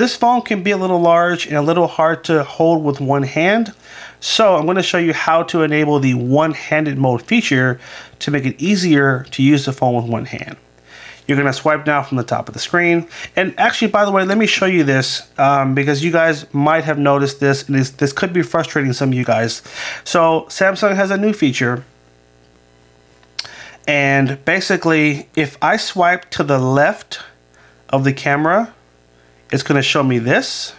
this phone can be a little large and a little hard to hold with one hand. So I'm going to show you how to enable the one-handed mode feature to make it easier to use the phone with one hand. You're going to swipe down from the top of the screen. And actually, by the way, let me show you this um, because you guys might have noticed this and this, this could be frustrating some of you guys. So Samsung has a new feature. And basically, if I swipe to the left of the camera, it's going to show me this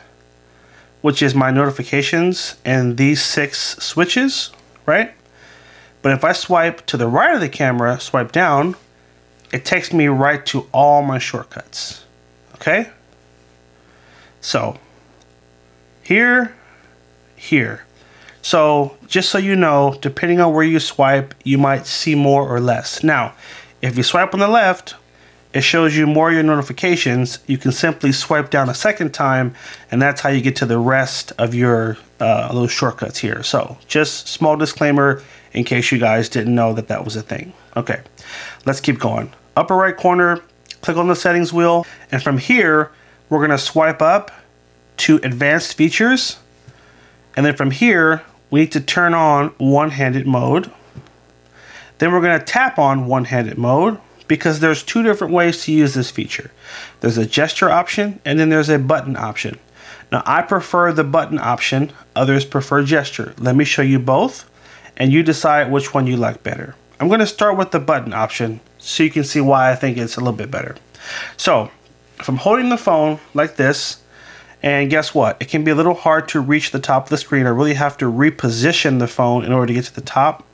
which is my notifications and these six switches, right? But if I swipe to the right of the camera, swipe down, it takes me right to all my shortcuts, okay? So, here, here. So, just so you know, depending on where you swipe, you might see more or less. Now, if you swipe on the left, it shows you more of your notifications. You can simply swipe down a second time, and that's how you get to the rest of your uh, little shortcuts here. So just small disclaimer in case you guys didn't know that that was a thing. Okay, let's keep going. Upper right corner, click on the settings wheel, and from here, we're gonna swipe up to advanced features. And then from here, we need to turn on one-handed mode. Then we're gonna tap on one-handed mode because there's two different ways to use this feature. There's a gesture option and then there's a button option. Now I prefer the button option, others prefer gesture. Let me show you both and you decide which one you like better. I'm going to start with the button option so you can see why I think it's a little bit better. So if I'm holding the phone like this and guess what? It can be a little hard to reach the top of the screen. I really have to reposition the phone in order to get to the top.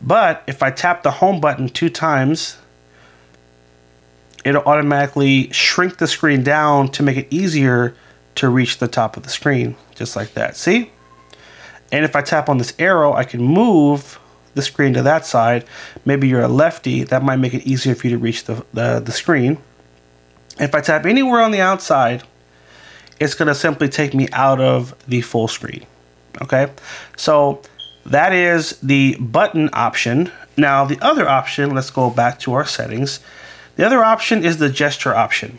But if I tap the home button two times, it'll automatically shrink the screen down to make it easier to reach the top of the screen, just like that. See? And if I tap on this arrow, I can move the screen to that side. Maybe you're a lefty, that might make it easier for you to reach the, the, the screen. If I tap anywhere on the outside, it's going to simply take me out of the full screen. Okay, so that is the button option. Now the other option, let's go back to our settings. The other option is the gesture option.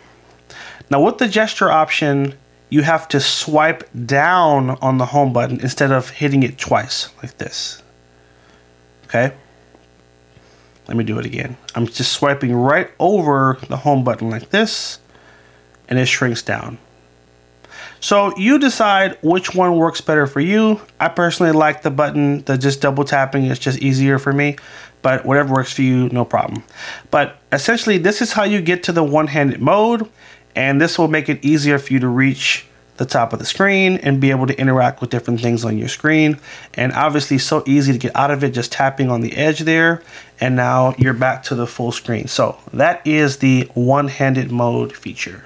Now with the gesture option, you have to swipe down on the home button instead of hitting it twice like this. Okay? Let me do it again. I'm just swiping right over the home button like this and it shrinks down. So you decide which one works better for you. I personally like the button, the just double tapping is just easier for me, but whatever works for you, no problem. But essentially this is how you get to the one-handed mode and this will make it easier for you to reach the top of the screen and be able to interact with different things on your screen. And obviously so easy to get out of it just tapping on the edge there. And now you're back to the full screen. So that is the one-handed mode feature.